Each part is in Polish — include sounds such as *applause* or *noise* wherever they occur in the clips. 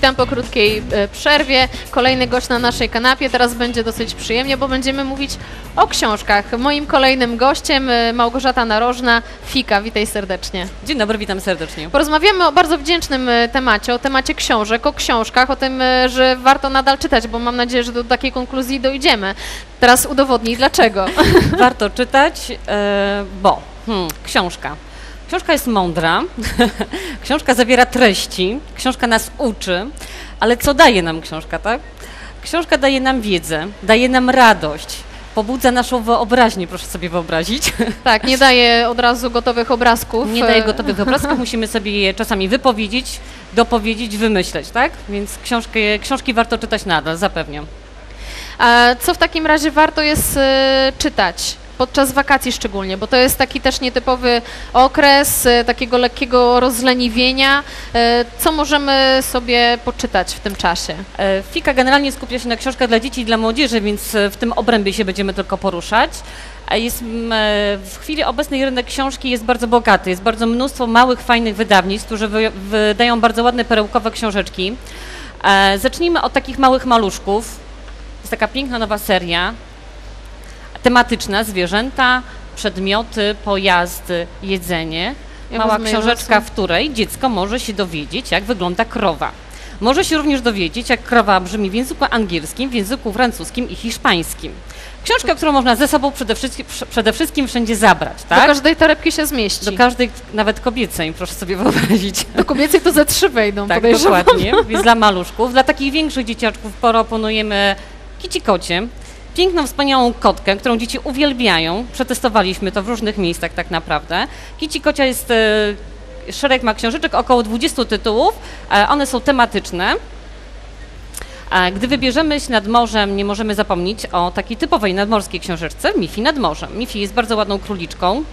Witam po krótkiej e, przerwie. Kolejny gość na naszej kanapie. Teraz będzie dosyć przyjemnie, bo będziemy mówić o książkach. Moim kolejnym gościem e, Małgorzata Narożna, Fika. Witaj serdecznie. Dzień dobry, witam serdecznie. Porozmawiamy o bardzo wdzięcznym e, temacie, o temacie książek, o książkach, o tym, że warto nadal czytać, bo mam nadzieję, że do takiej konkluzji dojdziemy. Teraz udowodnij dlaczego. *laughs* Warto czytać, bo hmm, książka. Książka jest mądra, *laughs* książka zawiera treści, książka nas uczy, ale co daje nam książka, tak? Książka daje nam wiedzę, daje nam radość, pobudza naszą wyobraźnię, proszę sobie wyobrazić. *laughs* Tak, nie daje od razu gotowych obrazków. Nie daje gotowych obrazków, musimy sobie je czasami wypowiedzieć, dopowiedzieć, wymyśleć, tak? Więc książki, książki warto czytać nadal, zapewniam. A co w takim razie warto jest e, czytać? Podczas wakacji szczególnie, bo to jest taki też nietypowy okres e, takiego lekkiego rozleniwienia. E, Co możemy sobie poczytać w tym czasie? E, Fika generalnie skupia się na książkach dla dzieci i dla młodzieży, więc w tym obrębie się będziemy tylko poruszać. Jest, w chwili obecnej rynek książki jest bardzo bogaty. Jest bardzo mnóstwo małych, fajnych wydawnictw, które wy- wydają bardzo ładne, perełkowe książeczki. Zacznijmy od takich małych maluszków. Jest taka piękna nowa seria tematyczna, zwierzęta, przedmioty, pojazdy, jedzenie. Ja Mała książeczka, w której dziecko może się dowiedzieć, jak wygląda krowa. Może się również dowiedzieć, jak krowa brzmi w języku angielskim, w języku francuskim i hiszpańskim. Książka, którą można ze sobą przede wszystkim, przede wszystkim wszędzie zabrać, Do tak? każdej torebki się zmieści. Do każdej, nawet kobiecej, proszę sobie *laughs* wyobrazić. Do kobiecych to ze trzy wejdą, Tak, podejrzewam. dokładnie. Więc dla maluszków. Dla takich większych dzieciaczków proponujemy kici kocie. Piękną, wspaniałą kotkę, którą dzieci uwielbiają. Przetestowaliśmy to w różnych miejscach tak naprawdę. Kici kocia jest, e, szereg ma książeczek, około 20 tytułów. E, one są tematyczne. A gdy wybierzemy się nad morzem, nie możemy zapomnieć o takiej typowej nadmorskiej książeczce, Mifi nad morzem. Mifi jest bardzo ładną króliczką.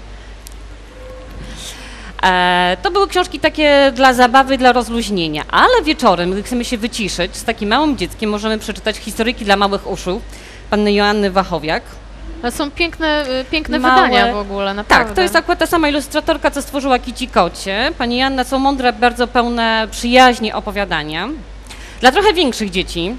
E, to były książki takie dla zabawy, dla rozluźnienia, ale wieczorem, gdy chcemy się wyciszyć, z takim małym dzieckiem możemy przeczytać historyjki dla małych uszu panny Joanny Wachowiak. Ale są piękne, y, piękne Małe- wydania w ogóle, naprawdę. Tak, to jest akurat ta sama ilustratorka, co stworzyła Kici Kocie. Pani Joanna są mądre, bardzo pełne przyjaźni opowiadania. Dla trochę większych dzieci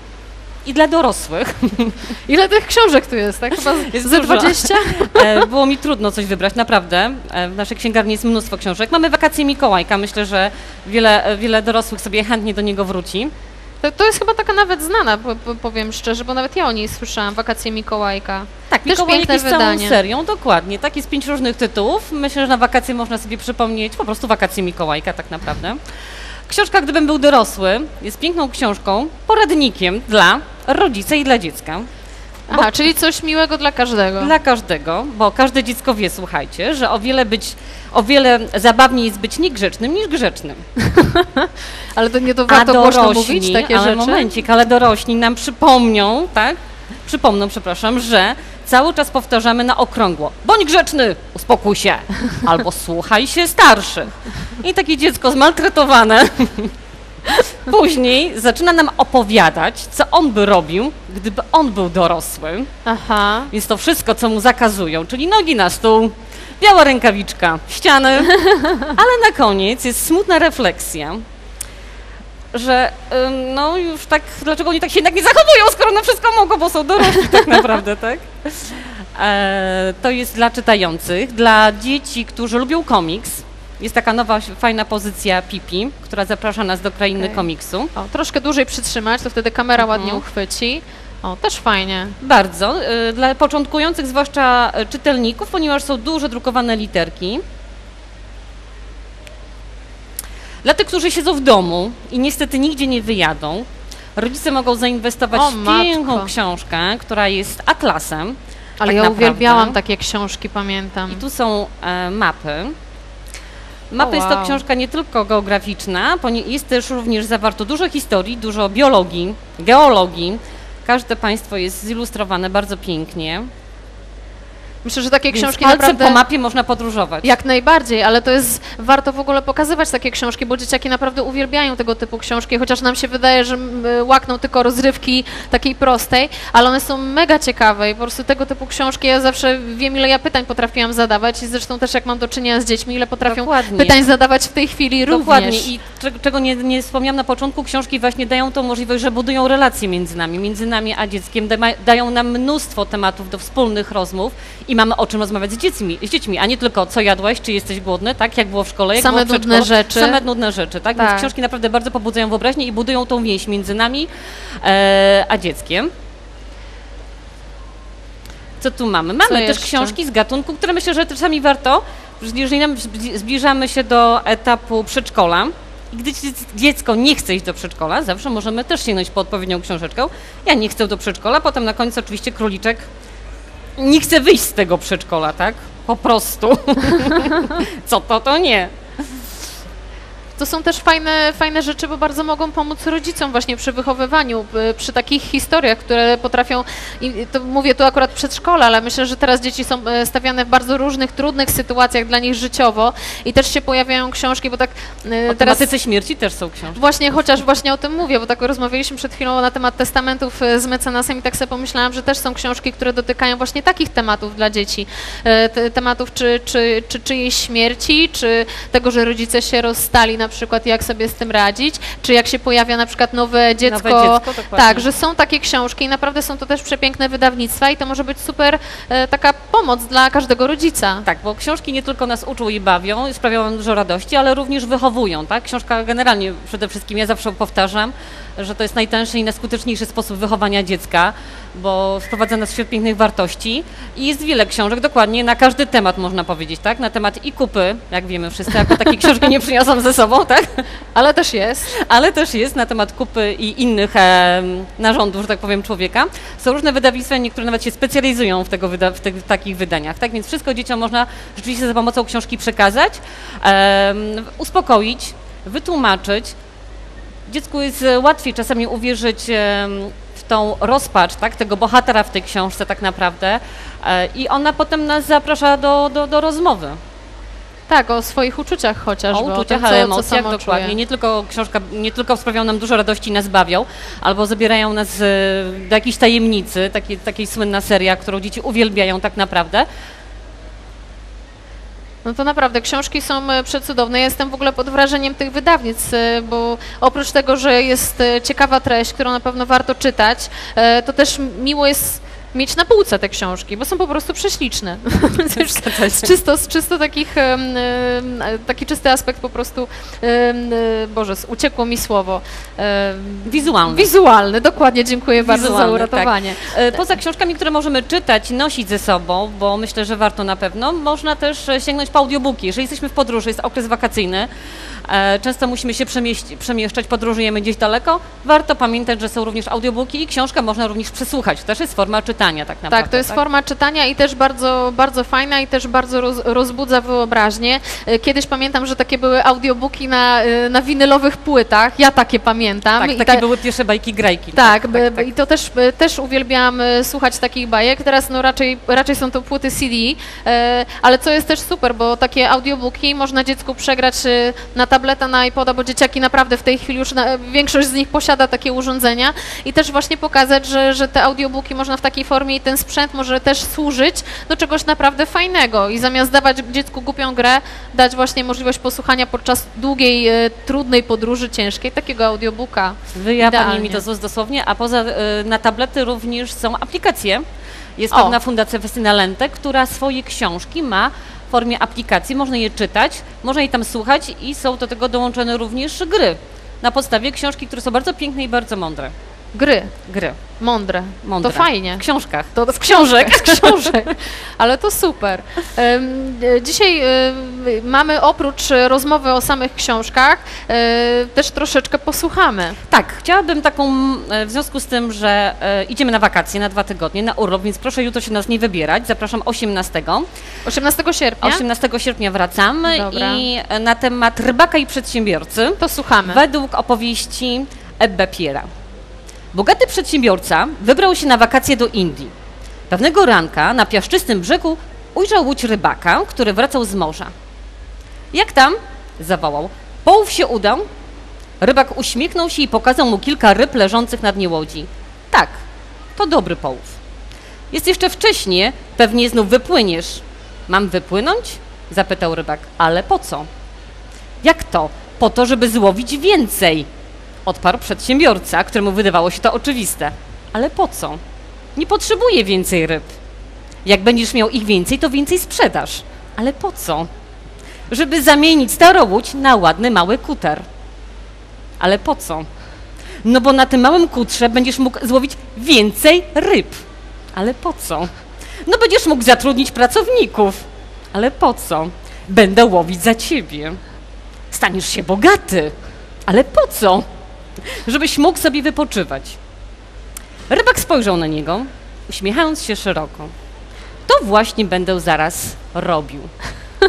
i dla dorosłych. *laughs* Ile tych książek tu jest, tak? Chyba Jest ze dużo. 20? *laughs* E, Było mi trudno coś wybrać, naprawdę. E, W naszej księgarni jest mnóstwo książek. Mamy wakacje Mikołajka, myślę, że wiele, wiele dorosłych sobie chętnie do niego wróci. To, to jest chyba taka nawet znana, po, po, powiem szczerze, bo nawet ja o niej słyszałam, Wakacje Mikołajka. Tak, Też Mikołajek piękne jest całą wydanie. serią, dokładnie. Tak, jest pięć różnych tytułów. Myślę, że na wakacje można sobie przypomnieć po prostu wakacje Mikołajka tak naprawdę. Książka Gdybym był dorosły jest piękną książką, poradnikiem dla rodzica i dla dziecka. Aha, czyli coś miłego dla każdego. Dla każdego, bo każde dziecko wie, słuchajcie, że o wiele być, o wiele zabawniej jest być niegrzecznym niż grzecznym. *laughs* Ale to nie to warto głośno mówić takie ale rzeczy? momencik, ale dorośli nam przypomnią, tak? Przypomną, przepraszam, że cały czas powtarzamy na okrągło. Bądź grzeczny, uspokój się, *laughs* albo słuchaj się starszych. I takie dziecko zmaltretowane *laughs* później zaczyna nam opowiadać, co on by robił, gdyby on był dorosły. Aha. Więc to wszystko, co mu zakazują, czyli nogi na stół, biała rękawiczka, ściany, *laughs* ale na koniec jest smutna refleksja, że no już tak, dlaczego oni tak się jednak nie zachowują, skoro na wszystko mogą, bo są dorośli tak *laughs* naprawdę, tak? E, to jest dla czytających, dla dzieci, którzy lubią komiks. Jest taka nowa, fajna pozycja Pipi, która zaprasza nas do krainy Okej. komiksu. O, troszkę dłużej przytrzymać, to wtedy kamera Mhm. ładnie uchwyci. O, też fajnie. Bardzo. y, Dla początkujących, zwłaszcza y, czytelników, ponieważ są duże drukowane literki. Dla tych, którzy siedzą w domu i niestety nigdzie nie wyjadą, rodzice mogą zainwestować O, w matko. piękną książkę, która jest A-klasem. Ale tak ja naprawdę. uwielbiałam takie książki, pamiętam. I tu są e, mapy. Mapy O, jest to wow. książka nie tylko geograficzna, jest też również zawarto dużo historii, dużo biologii, geologii. Każde państwo jest zilustrowane bardzo pięknie. Myślę, że takie Więc książki palcem naprawdę... po mapie można podróżować. Jak najbardziej, ale to jest warto w ogóle pokazywać takie książki, bo dzieciaki naprawdę uwielbiają tego typu książki, chociaż nam się wydaje, że łakną tylko rozrywki takiej prostej, ale one są mega ciekawe i po prostu tego typu książki, ja zawsze wiem, ile ja pytań potrafiłam zadawać i zresztą też jak mam do czynienia z dziećmi, ile potrafią Dokładnie. pytań zadawać w tej chwili Dokładnie również. i czego, nie, nie wspomniałam na początku, książki właśnie dają tą możliwość, że budują relacje między nami, między nami a dzieckiem, da, dają nam mnóstwo tematów do wspólnych rozmów i mamy o czym rozmawiać z dziećmi, z dziećmi, a nie tylko co jadłeś, czy jesteś głodny, tak jak było w szkole, jak Same było w nudne rzeczy. Same nudne rzeczy, tak? Tak. Więc książki naprawdę bardzo pobudzają wyobraźnię i budują tą więź między nami e, a dzieckiem. Co tu mamy? Mamy też jeszcze? książki z gatunku, które myślę, że czasami warto, zbliżamy się do etapu przedszkola i gdy dziec- dziecko nie chce iść do przedszkola, zawsze możemy też sięgnąć po odpowiednią książeczkę. Ja nie chcę do przedszkola, potem na końcu oczywiście króliczek nie chce wyjść z tego przedszkola, tak? Po prostu. *laughs* Co to, to nie. To są też fajne, fajne rzeczy, bo bardzo mogą pomóc rodzicom właśnie przy wychowywaniu, przy takich historiach, które potrafią, i to mówię tu akurat przedszkola, ale myślę, że teraz dzieci są e, stawiane w bardzo różnych, trudnych sytuacjach dla nich życiowo i też się pojawiają książki, bo tak e, O teraz... tematyce śmierci też są książki. Właśnie, chociaż właśnie o tym mówię, bo tak rozmawialiśmy przed chwilą na temat testamentów e, z mecenasem i tak sobie pomyślałam, że też są książki, które dotykają właśnie takich tematów dla dzieci. Te, tematów czy, czy, czy czyjejś śmierci, czy tego, że rodzice się rozstali na przykład, jak sobie z tym radzić, czy jak się pojawia na przykład nowe dziecko. Nowe dziecko, tak, że są takie książki i naprawdę są to też przepiękne wydawnictwa i to może być super e, taka pomoc dla każdego rodzica. Tak, bo książki nie tylko nas uczą i bawią, i sprawiają dużo radości, ale również wychowują, tak? Książka generalnie przede wszystkim, ja zawsze powtarzam, że to jest najtańszy i najskuteczniejszy sposób wychowania dziecka, bo wprowadza nas w świat pięknych wartości i jest wiele książek, dokładnie na każdy temat można powiedzieć, tak? Na temat i kupy, jak wiemy wszyscy, *laughs* jako takie książki nie przyniosłam ze sobą, tak? Ale też jest. ale też jest na temat kupy i innych e, narządów, że tak powiem, człowieka. Są różne wydawnictwa, niektóre nawet się specjalizują w, tego wyda- w, tych, w takich wydaniach. Tak więc wszystko dzieciom można rzeczywiście za pomocą książki przekazać, em, uspokoić, wytłumaczyć. Dziecku jest e, łatwiej czasami uwierzyć w tą rozpacz tak, tego bohatera w tej książce tak naprawdę e, i ona potem nas zaprasza do, do, do rozmowy. Tak, o swoich uczuciach chociażby. O uczuciach, tym, ale co, emocjach, co dokładnie. czuje. Nie tylko książka, nie tylko sprawiają nam dużo radości i nas bawią, albo zabierają nas e, do jakiejś tajemnicy, takiej, takiej słynna seria, którą dzieci uwielbiają tak naprawdę. No to naprawdę, książki są e, przecudowne. Ja jestem w ogóle pod wrażeniem tych wydawnictw, e, bo oprócz tego, że jest ciekawa treść, którą na pewno warto czytać, to też miło jest mieć na półce te książki, bo są po prostu prześliczne. *laughs* *laughs* Czysto, z czysto takich, taki czysty aspekt po prostu, e, Boże, uciekło mi słowo. Wizualny. Wizualny, dokładnie, dziękuję bardzo za Wizualny, tak. uratowanie. E, Poza książkami, które możemy czytać, nosić ze sobą, bo myślę, że warto na pewno, można też e, sięgnąć po audiobooki. Jeżeli jesteśmy w podróży, jest okres wakacyjny, często musimy się przemieszczać, podróżujemy gdzieś daleko, warto pamiętać, że są również audiobooki i książkę można również przesłuchać. To też jest forma czytania tak naprawdę. Tak, to jest forma czytania i też bardzo, bardzo fajna i też bardzo roz, rozbudza wyobraźnię. E, Kiedyś pamiętam, że takie były audiobooki na, e, na winylowych płytach. Ja takie pamiętam. Tak, I takie ta- były pierwsze bajki grajki. tak, b- b- i to też, e, też uwielbiałam słuchać takich bajek. Teraz no raczej, raczej są to płyty CD, ale co jest też super, bo takie audiobooki można dziecku przegrać na tableta, na iPoda, bo dzieciaki naprawdę w tej chwili już na, większość z nich posiada takie urządzenia i też właśnie pokazać, że, że te audiobooki można w takiej formie i ten sprzęt może też służyć do czegoś naprawdę fajnego i zamiast dawać dziecku głupią grę, dać właśnie możliwość posłuchania podczas długiej, e, trudnej podróży ciężkiej takiego audiobooka. Wy, ja pani Idealnie. mi to zło dosłownie, a poza y, na tablety również są aplikacje. Jest O. pewna fundacja Festyna Lente, która swoje książki ma w formie aplikacji, można je czytać, można je tam słuchać i są do tego dołączone również gry. Na podstawie książki, które są bardzo piękne i bardzo mądre. Gry, Gry. mądre. mądre. To fajnie. W książkach. To w książek, z książek. *laughs* Ale to super. E, Dzisiaj e, mamy oprócz rozmowy o samych książkach, e, też troszeczkę posłuchamy. Tak, chciałabym taką, w związku z tym, że idziemy na wakacje na dwa tygodnie, na urlop, więc proszę jutro się nas nie wybierać. Zapraszam 18. 18 sierpnia 18 sierpnia wracam Dobra. i na temat rybaka i przedsiębiorcy. to słuchamy. Według opowieści Ebbe Piera. Bogaty przedsiębiorca wybrał się na wakacje do Indii. Pewnego ranka na piaszczystym brzegu ujrzał łódź rybaka, który wracał z morza. Jak tam? zawołał. Połów się udał? Rybak uśmiechnął się i pokazał mu kilka ryb leżących na dnie łodzi. Tak, to dobry połów. Jest jeszcze wcześnie, pewnie znów wypłyniesz. Mam wypłynąć? zapytał rybak. Ale po co? Jak to? Po to, żeby złowić więcej, odparł przedsiębiorca, któremu wydawało się to oczywiste. Ale po co? Nie potrzebuję więcej ryb. Jak będziesz miał ich więcej, to więcej sprzedasz. Ale po co? Żeby zamienić starą łódź na ładny mały kuter. Ale po co? No bo na tym małym kutrze będziesz mógł złowić więcej ryb. Ale po co? No będziesz mógł zatrudnić pracowników. Ale po co? Będę łowić za ciebie. Staniesz się bogaty. Ale po co? Żebyś mógł sobie wypoczywać. Rybak spojrzał na niego, uśmiechając się szeroko. To właśnie będę zaraz robił. *laughs*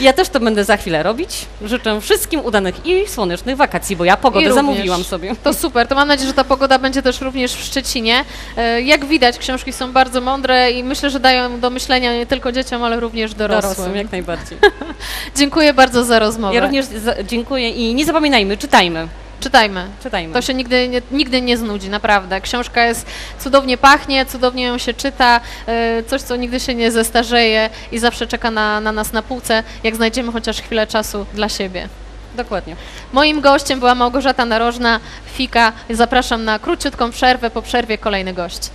Ja też to będę za chwilę robić. Życzę wszystkim udanych i słonecznych wakacji, bo ja pogodę zamówiłam sobie. To super, to mam nadzieję, że ta pogoda będzie też również w Szczecinie. E, Jak widać, książki są bardzo mądre i myślę, że dają do myślenia nie tylko dzieciom, ale również dorosłym. Dorosłym, jak najbardziej. *laughs* Dziękuję bardzo za rozmowę. Ja również dziękuję i nie zapominajmy, czytajmy. Czytajmy. Czytajmy. To się nigdy nie, nigdy nie znudzi, naprawdę. Książka jest cudownie pachnie, cudownie ją się czyta, e, coś, co nigdy się nie zestarzeje i zawsze czeka na, na nas na półce, jak znajdziemy chociaż chwilę czasu dla siebie. Dokładnie. Moim gościem była Małgorzata Narożna, Fika. Zapraszam na króciutką przerwę, po przerwie kolejny gość.